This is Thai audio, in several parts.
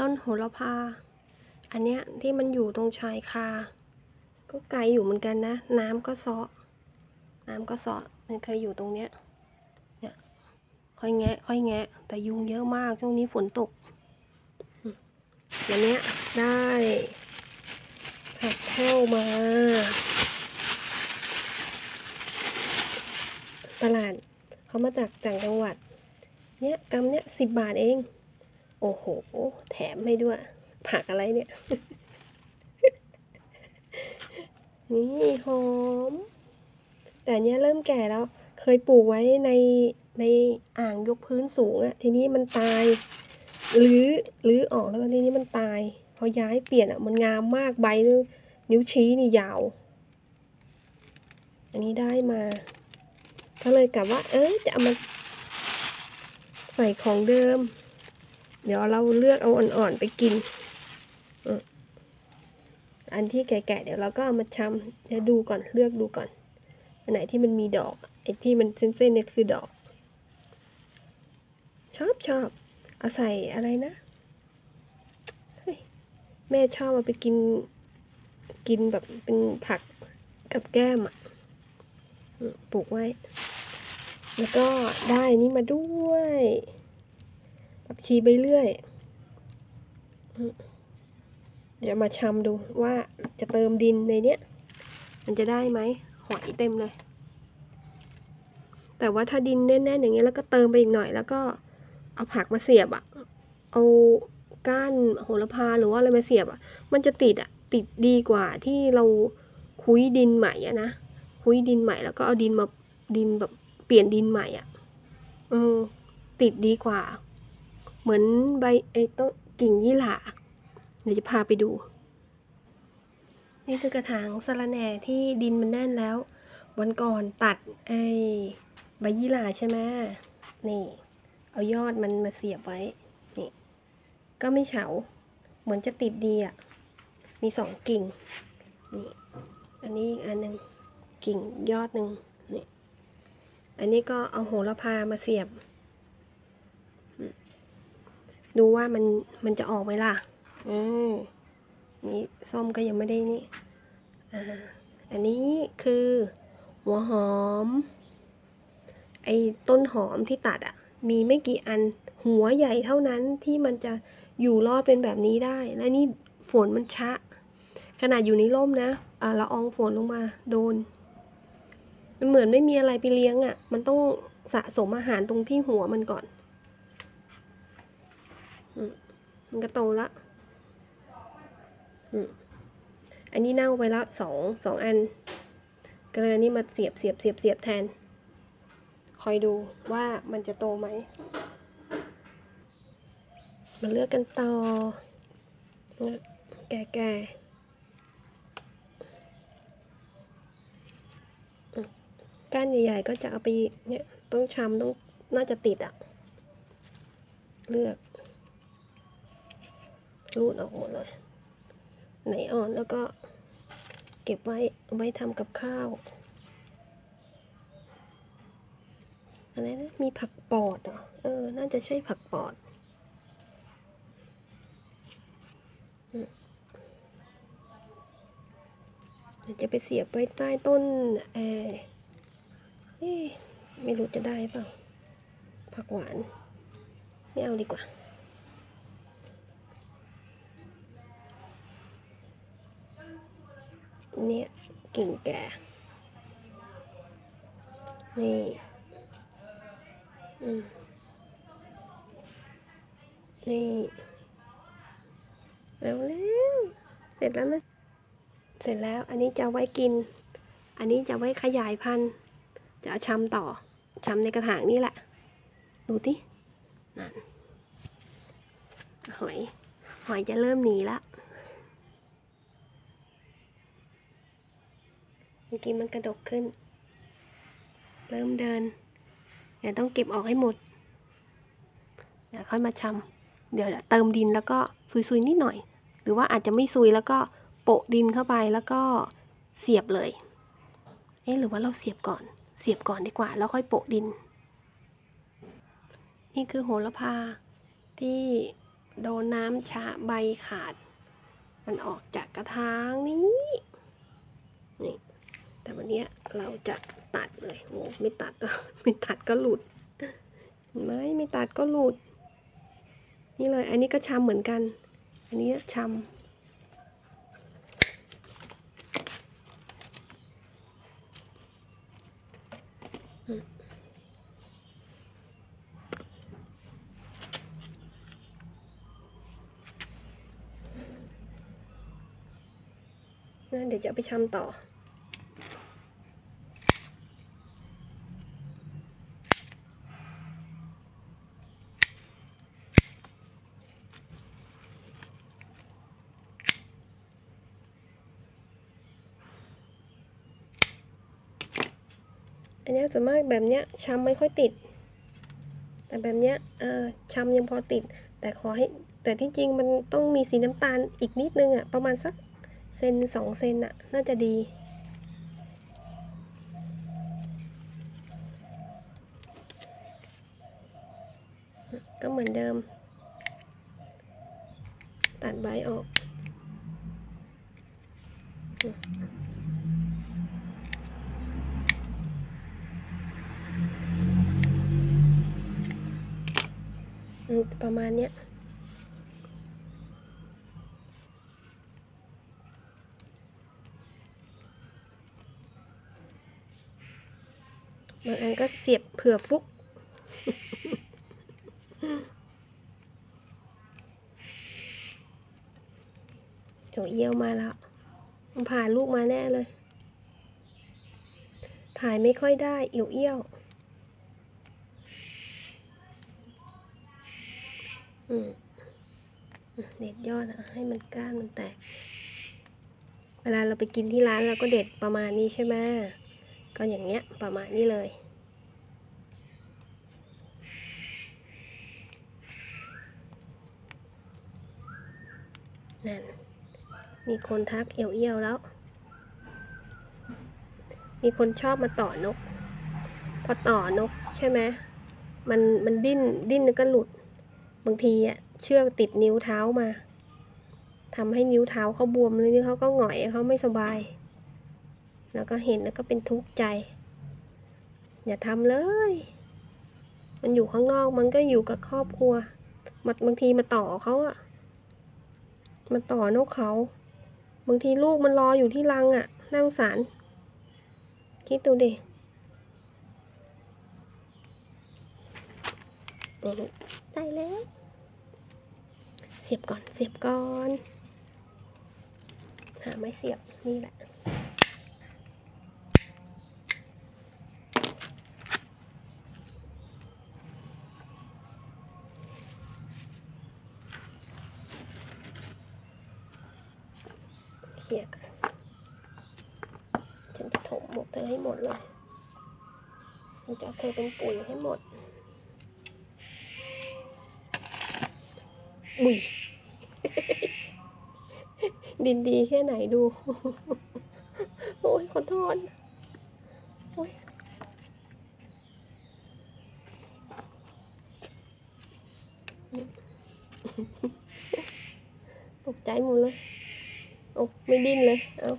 ต้นโหระพา อันเนี้ยที่มันอยู่ตรงชายคา ก็ไกลอยู่เหมือนกันนะ น้ำก็ซาะน้ำก็ซาะมันเคยอยู่ตรงเนี้ยเนี่ยค่อยแงะ ค่อยแงะ แต่ยุงเยอะมากช่วงนี้ฝนตกอืมวันเนี้ยได้ผักแห้วมา ตลาดเขามาจากต่างจังหวัด เนี่ยกำเนี่ยสิบบาทเอง โอ้โห แถมให้ด้วย ผักอะไรเนี่ย นี่หอม แต่เนี้ยเริ่มแก่แล้ว เคยปลูกไว้ในในอ่างยกพื้นสูงอะทีนี้มันตายหรือหรือออกแล้วก็ทีนี้มันตาย พอย้ายเปลี่ยนอะมันงามมากใบนึงนิ้วชี้นี่ยาว อันนี้ได้มา ก็เลยกลับว่า เออจะเอามาใส่ของเดิม เดี๋ยวเราเลือกเอาอ่อนๆไปกิน อันที่แก่ๆเดี๋ยวเราก็เอามาชำเดี๋ยวดูก่อนเลือกดูก่อน อันไหนที่มันมีดอกไอ้ที่มันเส้นๆเนี่ยคือดอก ชอบชอบเอาใส่อะไรนะแม่ชอบเอาไปกินกินแบบเป็นผักกับแก้มอะอืมปลูกไว้ แล้วก็ได้นี่มาด้วย ผักชีไปเรื่อย เดี๋ยวมาชำดูว่าจะเติมดินในเนี้ย มันจะได้ไหมหอยเต็มเลย แต่ว่าถ้าดินแน่นๆอย่างเงี้ยแล้วก็เติมไปอีกหน่อย แล้วก็เอาผักมาเสียบอะเอาก้านโหระพาหรือว่าอะไรมาเสียบอะมันจะติดอะติดดีกว่าที่เราคุยดินใหม่อะนะคุยดินใหม่แล้วก็เอาดินมาดินแบบเปลี่ยนดินใหม่อะเออติดดีกว่า มือนใบไอ้ต้นกิ่งยี่หร่าเดี๋ยวจะพาไปดู นี่คือกระถางสะระแหน่ที่ดินมันแน่นแล้ว วันก่อนตัดไอ้ใบยี่หร่าใช่ไหมนี่ เอายอดมันมาเสียบไว้ นี่ ก็ไม่เฉา เหมือนจะติดดีอะ มีสองกิ่ง นี่ อันนี้อีกอันหนึ่งกิ่งยอดหนึ่งนี่ อันนี้ก็เอาโหระพามาเสียบ ดูว่ามันมันจะออกไหมล่ะ อืมนี่ส้มก็ยังไม่ได้นี่ อ่า อันนี้คือหัวหอม ไอ้ต้นหอมที่ตัดอะ่ะ มีไม่กี่อันหัวใหญ่เท่านั้นที่มันจะอยู่รอดเป็นแบบนี้ได้ และนี่ฝนมันชะ ขนาดอยู่ในร่มนะอ่าละอองฝนลงมาโดน มันเหมือนไม่มีอะไรไปเลี้ยงอะ่ะ มันต้องสะสมอาหารตรงที่หัวมันก่อนอื มันก็โตละอืมอันนี้เน่าไปแล้วสองสองอันก็เลยนนี้มาเสียบเสียบเสียบเสียบแทน คอยดูว่ามันจะโตไหม มาเลือกกันต่อ แก่แก่ก้านใหญ่ๆก็จะเอาไปเนี่ยต้องชำต้องน่าจะติดอะ เลือก รูดออกหมดเลยไหนอ่อนแล้วก็เก็บไว้ไว้ทำกับข้าวอะไรนะมีผักปอดเหรอเออ น่าจะใช่ผักปอดอืมเดี๋ยวจะไปเสียบไว้ใต้ต้นเออเอ๊ะไม่รู้จะได้เปล่าผักหวาน ไม่เอาดีกว่า เนี่ยกิ่งแก่นี่อืมนี่เอาแล้วเสร็จแล้วนะเสร็จแล้วอันนี้จะไว้กิน อันนี้จะไว้ขยายพันธุ์จะเอาชำต่อชำในกระถางนี่แหละ ดูที่นั่นหอย หอยจะเริ่มหนีละ เมื่อกี้มันกระดกขึ้น เริ่มเดิน เดี๋ยวต้องเก็บออกให้หมด เดี๋ยวค่อยมาชำเดี๋ยวเติมดินแล้วก็ซุยๆนิดหน่อย หรือว่าอาจจะไม่ซุยแล้วก็โปะดินเข้าไปแล้วก็เสียบเลย เอ๊ะหรือว่าเราเสียบก่อน เสียบก่อนดีกว่า แล้วค่อยโปะดิน นี่คือโหระพาที่โดนน้ำชาใบขาด มันออกจากกระถางนี้นี่ แต่วันนี้เราจะตัดเลยโอ้ไม่ตัดก็ไม่ตัดก็หลุดเห็นไหมไม่ตัดก็หลุด นี่เลย อันนี้ก็ชำเหมือนกัน อันนี้ชำงั้นเดี๋ยวจะไปชำต่อ อันนี้ส่วนมากแบบเนี้ยช้ำไม่ค่อยติด แต่แบบเนี้ยเออชำยังพอติด แต่ขอให้แต่ที่จริงมันต้องมีสีน้ำตาลอีกนิดนึงอะประมาณสักเซนสองเซนอะน่าจะดีก็เหมือนเดิม ตัดใบออก ประมาณเนี้ยบางอันก็เสียบเผื่อฟุก เดี๋ยวเอี้ยวมาแล้ว มันผ่านลูกมาแน่เลย ถ่ายไม่ค่อยได้ เอี่ยวเอี้ยว อืมเด็ดยอดอะให้มันก้านมันแตก เวลาเราไปกินที่ร้านเราก็เด็ดประมาณนี้ใช่ไหมก็อย่างเงี้ยประมาณนี้เลยนั่นมีคนทักเอี่ยวเอี้ยวแล้ว มีคนชอบมาต่อนก พอต่อนกใช่ไหมมันมันดิ้นดิ้นแล้วก็หลุด บางทีอะเชือกติดนิ้วเท้ามาทำให้นิ้วเท้าเขาบวมเลยนี่เขาก็หงอยเขาไม่สบาย แล้วก็เห็นแล้วก็เป็นทุกข์ใจ อย่าทำเลย มันอยู่ข้างนอกมันก็อยู่กับครอบครัวมาบางทีมาต่อเขาอะมาต่อนกเขา บางทีลูกมันรออยู่ที่รังอะน่าสงสาร คิดดูดิ อื้อหือได้แล้ว เสียบก่อน เสียบก่อน หาไม้เสียบนี่แหละเคลียกันฉันจะถมหมดเธอให้หมดเลย ฉันจะเอาเธอเป็นปุ๋ยให้หมด บุยดินดีแค่ไหนดู โอ้ยขอโทษโอ้ยตกใจหมดเลย โอ้ไม่ดิ้นเลย เอา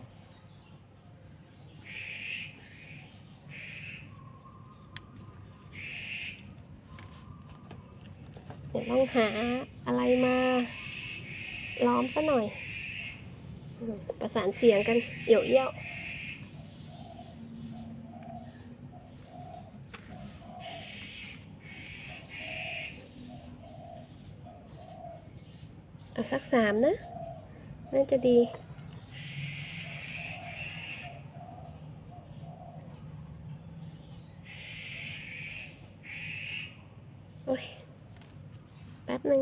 เดี๋ยวต้องหาอะไรมาล้อมซะหน่อยอืม ประสานเสียงกันเอี่ยวเอี้ยวเอาสักสามนะ น่าจะดีโอ้ย แป๊บหนึ่ง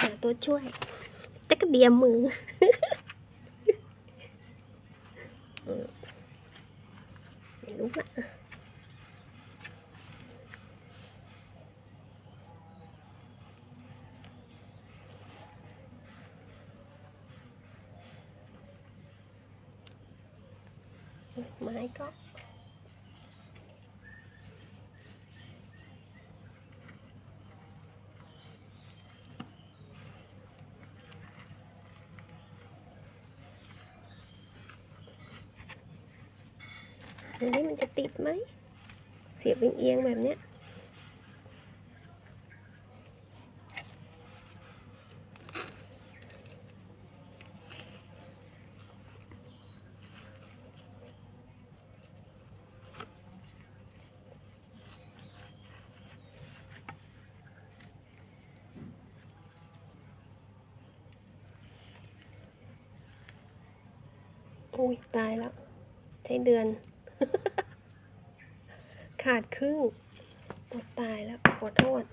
หาตัวช่วย จะกระเดียมมือเออไม่รู้ละไม้ก็ อ ดูนี่ มันจะติดไหม เสียบเอียงๆแบบเนี้ยอุ้ยตายแล้วใช้เดือน ขาดครึ่งอดตายแล้วขอโทษ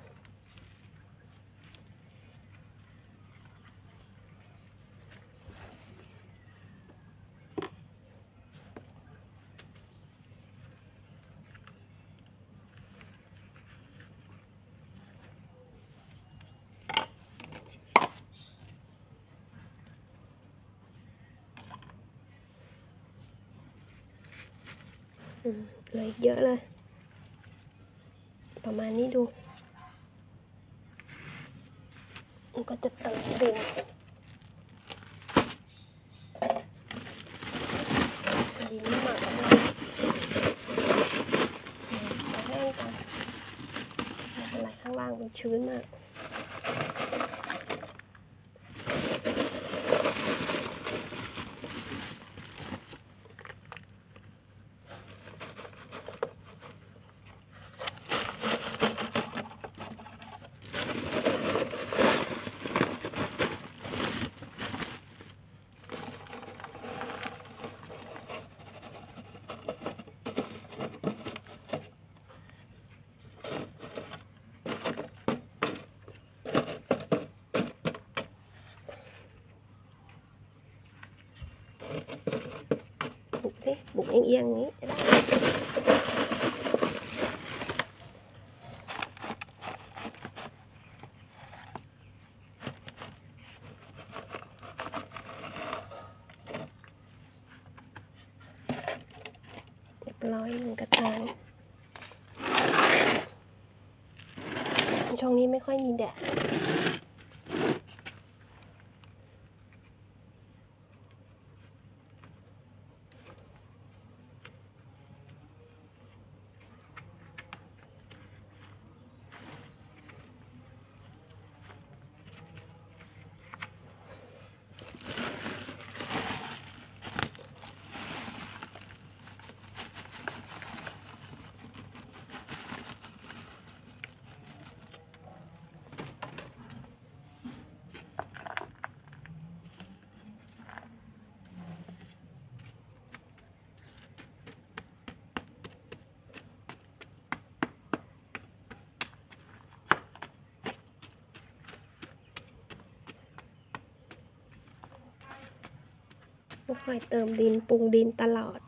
อืมเหลยเย อะเลย ประมาณนี้ดูมันก็จะเติมดินดินหมักเอาแห้งกันไม่เป็นไรข้างล่างมันชื้นมาก บุกสิบุกเอียงๆอย่างนี้ได้เรียบร้อยหนึ่งกระถางช่วงนี้ไม่ค่อยมีแดด ก็ คอยเติมดินปรุงดินตลอด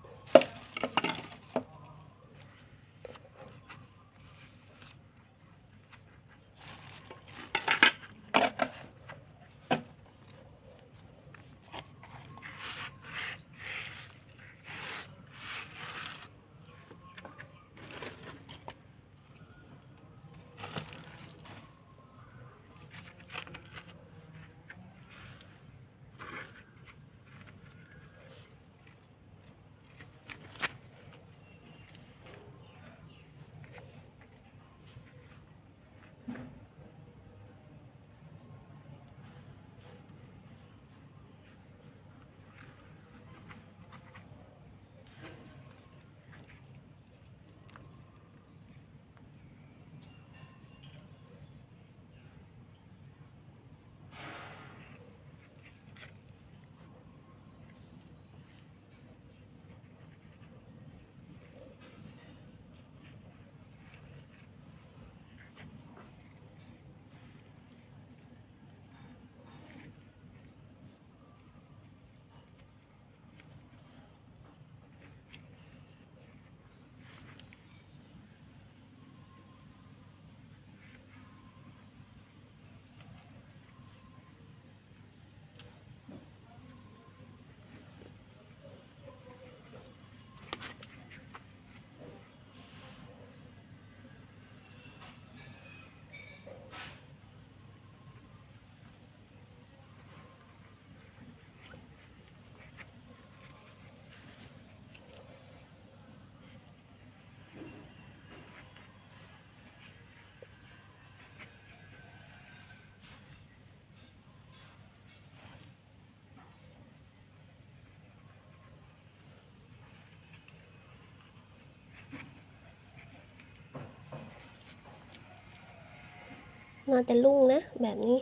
น่าจะลุ่งนะ แบบนี้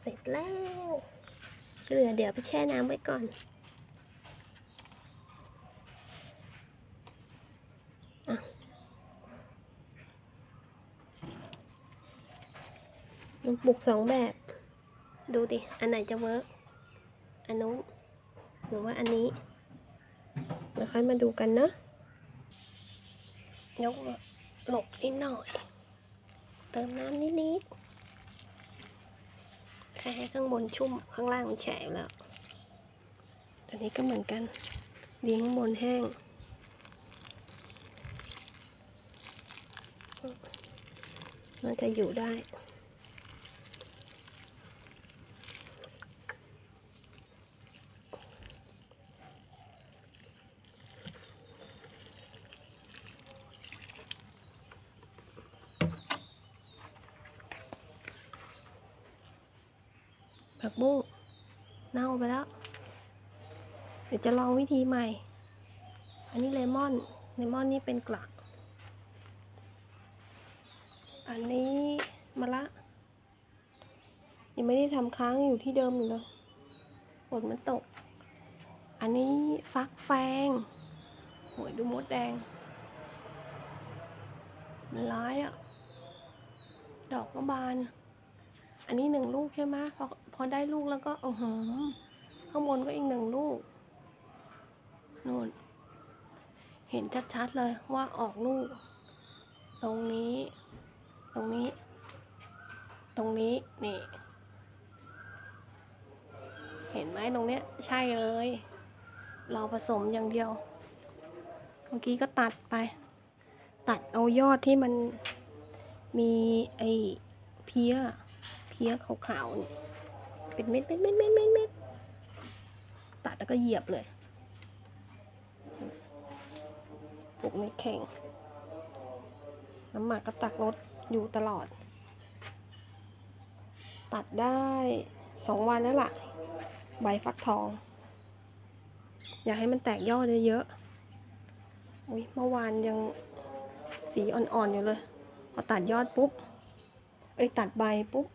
เสร็จแล้วเหลือเดี๋ยวไปแช่น้ำไว้ก่อน อะมัน ปลูกสองแบบ ดูดิ อันไหนจะเวิร์กอันนู้นหรือว่าอันนี้เดี๋ยวค่อยมาดูกันเนาะยกหลบนิดหน่อย เติมน้ำนิดๆแค่ให้ข้างบนชุ่มข้างล่างมันแฉะแล้วตัวนี้ก็เหมือนกันดีข้างบนแห้งน่าจะอยู่ได้ ผักบุ้งเน่าไปแล้ว เดี๋ ยวจะลองวิธีใหม่ อันนี้เลมอน เลมอนนี่เป็นกลัก อันนี้มะละ ยังไม่ได้ทำค้างอยู่ที่เดิมอยู่เลยฝนมันตก อันนี้ฟักแฟงโหยดูมดแดง มันร้ายอะ่ะ ดอกก็บาน อันนี้หนึ่งลูกใช่ไหมพอพอได้ลูกแล้วก็อือหือข้างบนก็อีกหนึ่งลูก นู่น เห็นชัดๆเลยว่าออกลูก ตรงนี้ ตรงนี้ ตรงนี้ นี่ เห็นไหมตรงเนี้ย ใช่เลย เราผสมอย่างเดียว เมื่อกี้ก็ตัดไป ตัดเอายอดที่มันมีไอเพี้ย เพี้ยขาวๆเนี่ยเป็นเม็ดเม็ดเม็ดเม็ดเม็ดเม็ดตัดแล้วก็เหยียบเลย ปลูกไม่แข็ง น้ำหมักก็ตักรดอยู่ตลอด ตัดได้สองวันแล้วล่ะ ใบฟักทอง อยากให้มันแตกยอดเยอะๆอุ้ยเมื่อวานยังสีอ่อนๆอยู่เลย พอตัดยอดปุ๊บ เอ้ยตัดใบปุ๊บ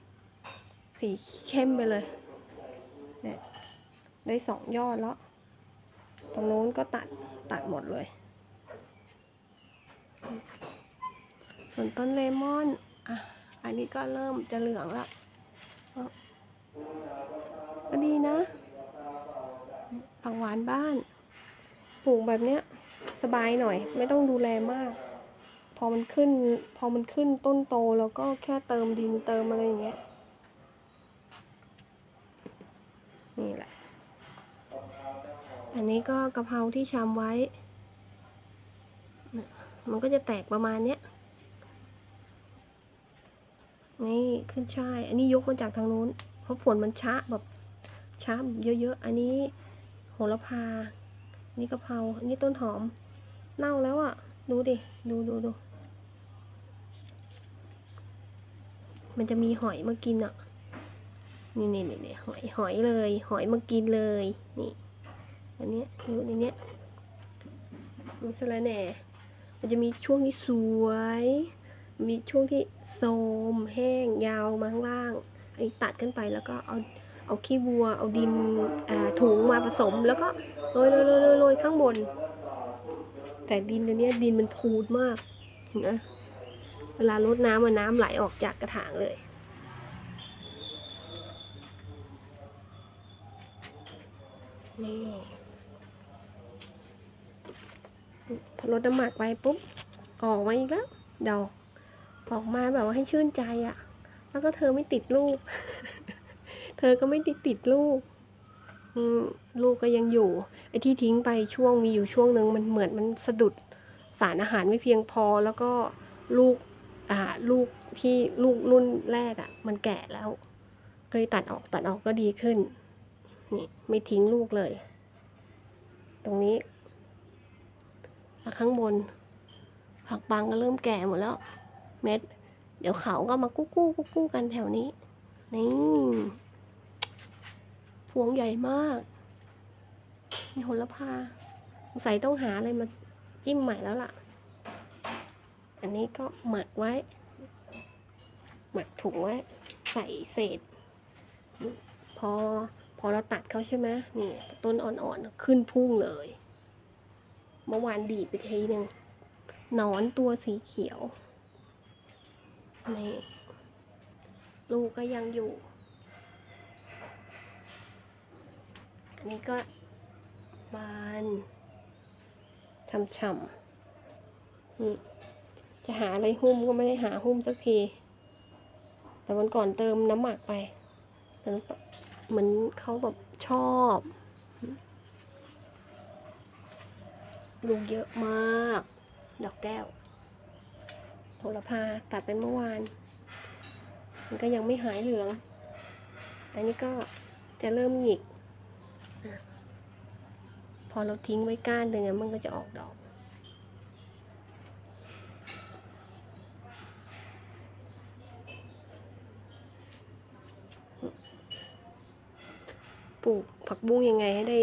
สีเข้มไปเลย เนี่ย ได้สองยอดแล้ว ตรงนู้นก็ตัดตัดหมดเลย ส่วนต้นเลมอนอะอันนี้ก็เริ่มจะเหลืองละก็ดีนะผักหวานบ้าน ปลูกแบบเนี้ย สบายหน่อย ไม่ต้องดูแลมาก พอมันขึ้น พอมันขึ้นต้นโตแล้วก็แค่เติมดินเติมอะไรอย่างเงี้ย นี่แหละ อันนี้ก็กะเพราที่ชำไว้ มันก็จะแตกประมาณเนี้ยนี่ขึ้นช่าย อันนี้ยกมาจากทางนู้น เพราะฝนมันช้าแบบช้าเยอะๆ อันนี้โหระพานนี้กะเพราอันนี้ต้นหอม เน่าแล้วอะ่ะ ดูดิ ดูดูดู มันจะมีหอยมากินอะ่ะ นี่นี่นี่หอยหอยเลย หอยมากินเลย นี่ อันเนี้ยดูในเนี้ยมันสละแหน่ มันจะมีช่วงที่สวย มีช่วงที่โทมแห้งยาวมาข้างล่าง อันนี้ตัดขึ้นไปแล้วก็เอาเอาขี้วัว เอาดินอ่าถุงมาผสมแล้วก็โรยโรยโรยโรยข้างบน แต่ดินอันเนี้ยดินมันพูดมากเห็นไหมเวลารดน้ำมันน้ำไหลออกจากกระถางเลยนี่พอ ลดน้ำหมักไปปุ๊บ ออกมาอีกแล้วดอก ออกมาแบบว่าให้ชื่นใจอะ่ะ แล้วก็เธอไม่ติดลูก เธอก็ไม่ติดติดลูกลูกก็ยังอยู่ ไอ้ที่ทิ้งไปช่วงมีอยู่ช่วงหนึ่งมันเหมือนมันสะดุดสารอาหารไม่เพียงพอแล้วก็ลูกอ่าลูกที่ลูกรุ่นแรกอะ่ะ มันแก่แล้วก็เลยตัดออกตัดออกก็ดีขึ้นนี่ไม่ทิ้งลูกเลย ตรงนี้ แล้วข้างบน ผักบางก็เริ่มแก่หมดแล้ว เม็ด เดี๋ยวเขาก็มากู้กู้กู้กู้กันแถวนี้ นี่พวงใหญ่มากนี่โหระพาสงสัยต้องหาอะไรมาจิ้มใหม่แล้วล่ะ อันนี้ก็หมักไว้ หมักถุงไว้ ใส่เศษ พอพอเราตัดเขาใช่ไหมนี่ต้นอ่อนๆขึ้นพุ่งเลย เมื่อวานดีดไปทีหนึ่งนอนตัวสีเขียวนี่ลูกก็ยังอยู่ อันนี้ก็บานช่ำๆจะหาอะไรหุ้มก็ไม่ได้หาหุ้มสักที แต่วันก่อนเติมน้ำหมักไปแต่เหมือนเขาแบบชอบ ลูกเยอะมาก ดอกแก้วโหระพาตัดไปเมื่อวาน มันก็ยังไม่หายเหลือง อันนี้ก็จะเริ่มหงิก พอเราทิ้งไว้ก้านหนึ่งอะมันก็จะออกดอก ปลูกผักบุ้งยังไงให้ได้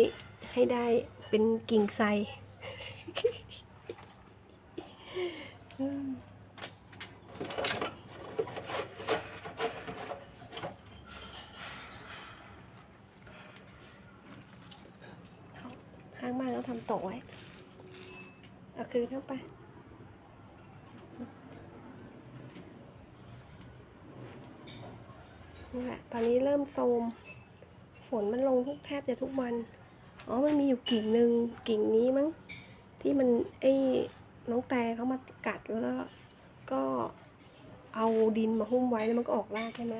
ให้ได้เป็นกิ่งไทร อืมเขาข้างบ้านเขาทำโต๊ะไว้ เอาคืนเข้าไป นี่แหละ ตอนนี้เริ่ม โทรมฝนมันลงทุกแทบจะทุกวัน อ๋อ มันมีอยู่กิ่งหนึ่งกิ่งนี้มั้ง ที่มันไอ้น้องแต่เขามากัดแล้ว ก็เอาดินมาหุ้มไว้แล้วมันก็ออกรากใช่ไหม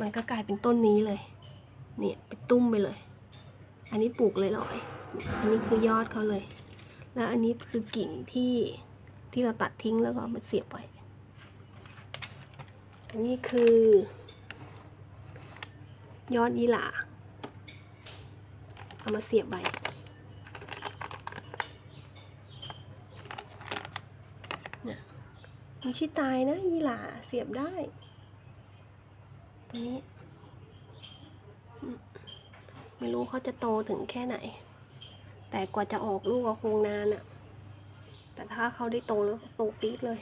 มันก็กลายเป็นต้นนี้เลย เนี่ยเป็นตุ้มไปเลย อันนี้ปลูกเลยลอยๆอันนี้คือยอดเขาเลย แล้วอันนี้คือกิ่งที่ที่เราตัดทิ้งแล้วก็มาเสียบไว้ อันนี้คือ ยอดยีหร่าเอามาเสียบใบเนี่ยมันชิตายนะยีหร่าเสียบได้ตรงนี้ไม่รู้เขาจะโตถึงแค่ไหน แต่กว่าจะออกลูกก็คงนานอะแต่ถ้าเขาได้โตแล้วโตปี๊ดเลย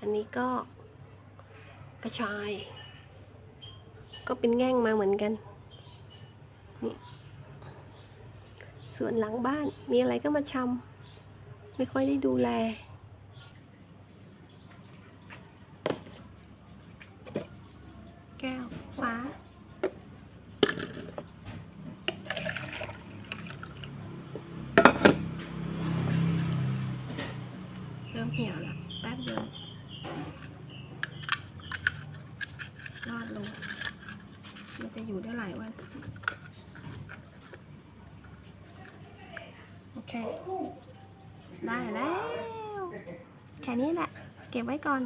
อันนี้ก็กระชาย ก็เป็นแง่งมาเหมือนกันนี่ส่วนหลังบ้านมีอะไรก็มาชำไม่ค่อยได้ดูแล แก้ว ฟ้า เริ่มเหี่ยวแล้ว แป๊บเดียวรอดลง มันจะอยู่ได้หลายวัน โอเค ได้แล้ว แค่นี้แหละ เก็บ ไว้ก่อน